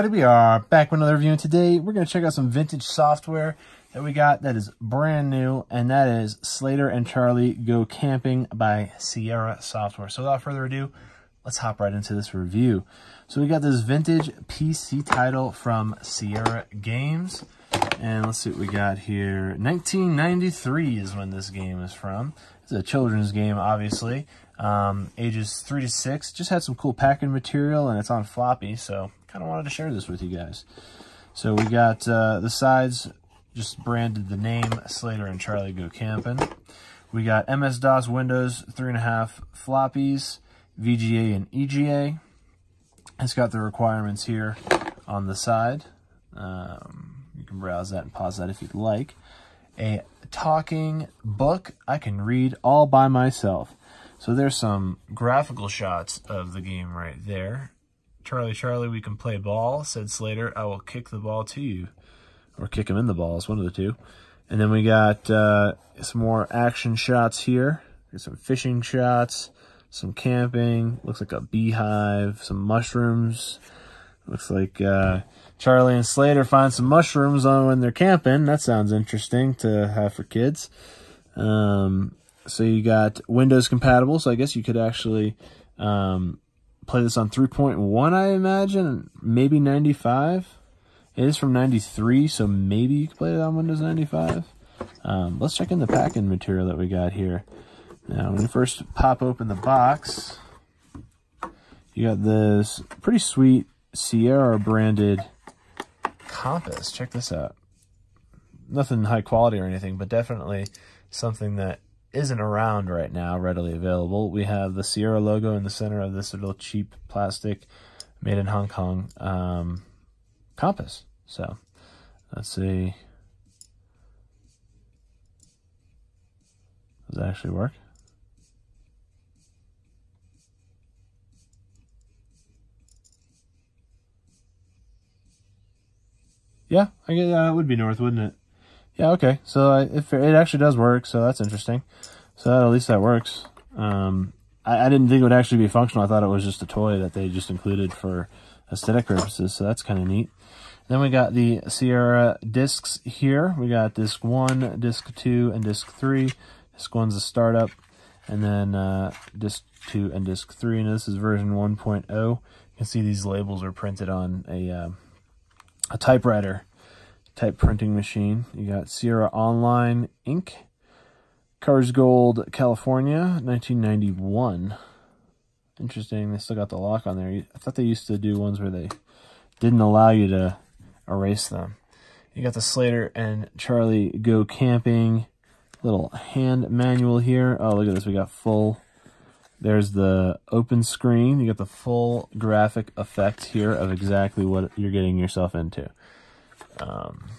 We are back with another review, and today we're going to check out some vintage software that we got that is brand new, and that is Slater and Charlie Go Camping by Sierra Software. So without further ado, let's hop right into this review. So we got this vintage PC title from Sierra Games, and let's see what we got here. 1993 is when this game is from. It's a children's game, obviously. Um, ages 3 to 6. Just had some cool packing material, and it's on floppy, so kind of wanted to share this with you guys. So we got uh, the sides, just branded the name Slater and Charlie Go Camping. We got MS-DOS Windows 3.5 floppies, VGA and EGA. It's got the requirements here on the side. Um, you can browse that and pause that if you'd like. A talking book I can read all by myself. So there's some graphical shots of the game right there. Charlie, Charlie, we can play ball, said Slater. I will kick the ball to you. Or kick him in the balls, one of the two. And then we got uh, some more action shots here. There's some fishing shots, some camping. Looks like a beehive, some mushrooms. Looks like uh, Charlie and Slater find some mushrooms on when they're camping. That sounds interesting to have for kids. Um, so you got Windows compatible, so I guess you could actually um, play this on 3.1, I imagine. Maybe 95. It is from 93, so maybe you can play it on Windows 95. Um, let's check in the packing material that we got here. Now, when you first pop open the box, you got this pretty sweet Sierra branded compass. Check this out. Nothing high quality or anything, but definitely something that isn't around right now, readily available. We have the Sierra logo in the center of this little cheap plastic made in Hong Kong um, compass. So let's see. Does that actually work? Yeah, I guess that would be north, wouldn't it? Yeah, okay. So I, if it actually does work, so that's interesting. So that, at least that works. Um, I, I, didn't think it would actually be functional. I thought it was just a toy that they just included for aesthetic purposes. So that's kind of neat. Then we got the Sierra discs here. We got disc one, disc two, and disc three. Disc one's a startup, and then uh, disc two and disc three. And this is version 1.0. You can see these labels are printed on a uh, a typewriter type printing machine. You got Sierra Online Inc, Cars Gold, California, 1991. Interesting, they still got the lock on there. I thought they used to do ones where they didn't allow you to erase them. You got the Slater and Charlie Go Camping little hand manual here. Oh, look at this. We got full. There's the open screen. You got the full graphic effect here of exactly what you're getting yourself into. Um,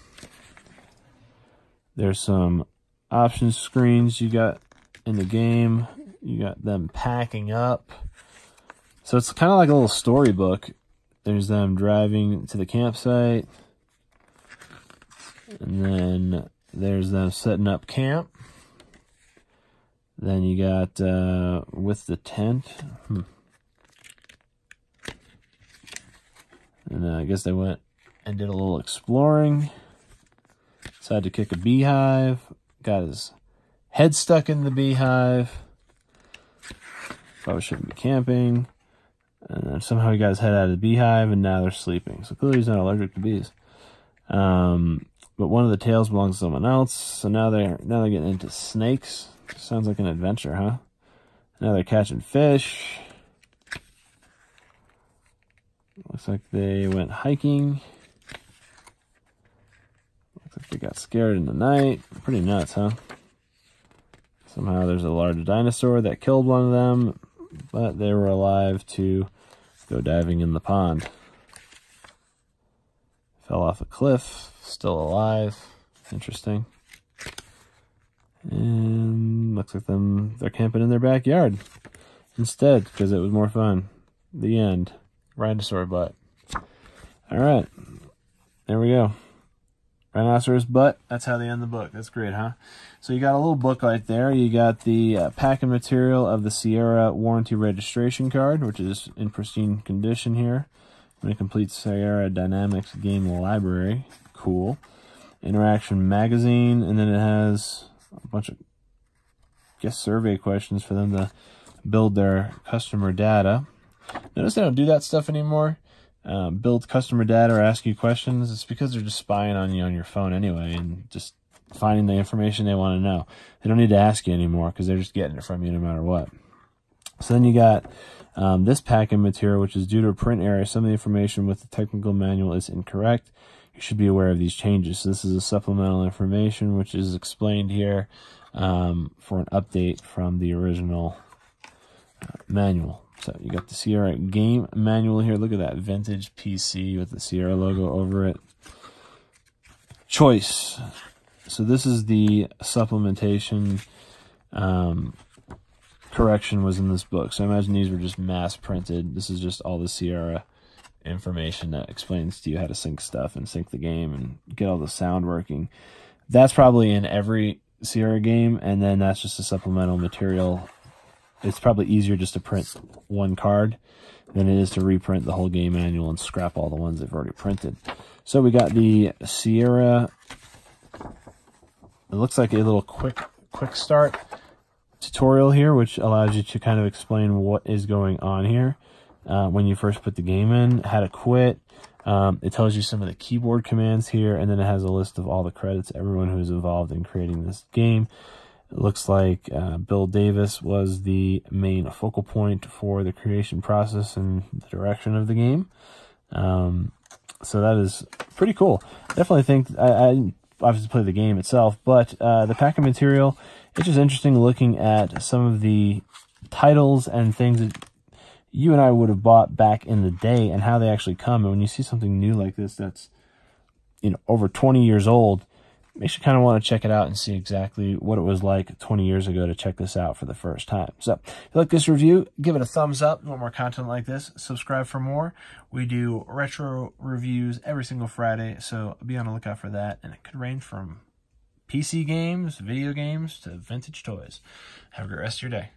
there's some option screens you got in the game. You got them packing up. So it's kind of like a little storybook. There's them driving to the campsite. And then there's them setting up camp. Then you got uh, with the tent. Hmm. And uh, I guess they went and did a little exploring. Decided to kick a beehive. Got his head stuck in the beehive. Probably shouldn't be camping. And then somehow he got his head out of the beehive, and now they're sleeping. So clearly he's not allergic to bees. Um, but one of the tails belongs to someone else. So now they're now they're getting into snakes. Sounds like an adventure, huh? Now they're catching fish. Looks like they went hiking. They got scared in the night. Pretty nuts, huh? Somehow there's a large dinosaur that killed one of them, but they were alive to go diving in the pond. Fell off a cliff, still alive. Interesting. And looks like them they're camping in their backyard instead because it was more fun. The end. Rhinosaur butt. All right. There we go. Rhinoceros butt. That's how they end the book. That's great, huh? So you got a little book right there. You got the uh, packing material of the Sierra warranty registration card, which is in pristine condition here. When it completes Sierra Dynamix game library. Cool. Interaction magazine, and then it has a bunch of I guess survey questions for them to build their customer data. Notice they don't do that stuff anymore. Um, build customer data or ask you questions. It's because they're just spying on you on your phone anyway and just finding the information they want to know. They don't need to ask you anymore because they're just getting it from you no matter what. So then you got um, this packing material, which is due to a print error. Some of the information with the technical manual is incorrect. You should be aware of these changes. So this is a supplemental information, which is explained here um, for an update from the original uh, manual. So you got the Sierra game manual here. Look at that vintage PC with the Sierra logo over it. Choice. So this is the supplementation um, correction was in this book. So I imagine these were just mass printed. This is just all the Sierra information that explains to you how to sync stuff and sync the game and get all the sound working. That's probably in every Sierra game, and then that's just a supplemental material. It's probably easier just to print one card than it is to reprint the whole game manual and scrap all the ones they've already printed. So we got the Sierra. It looks like a little quick quick start tutorial here, which allows you to kind of explain what is going on here uh, when you first put the game in, how to quit. Um, it tells you some of the keyboard commands here, and then it has a list of all the credits, everyone who's involved in creating this game. It looks like uh, Bill Davis was the main focal point for the creation process and the direction of the game. Um, so that is pretty cool. Definitely think I, I obviously play the game itself, but uh, the of material, it's just interesting looking at some of the titles and things that you and I would have bought back in the day and how they actually come. And when you see something new like this that's, you know, over 20 years old, makes you kind of want to check it out and see exactly what it was like 20 years ago to check this out for the first time. So if you like this review, give it a thumbs up. want more content like this, subscribe for more. We do retro reviews every single Friday, so be on the lookout for that. And it could range from PC games, video games, to vintage toys. Have a great rest of your day.